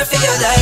gotta feel that.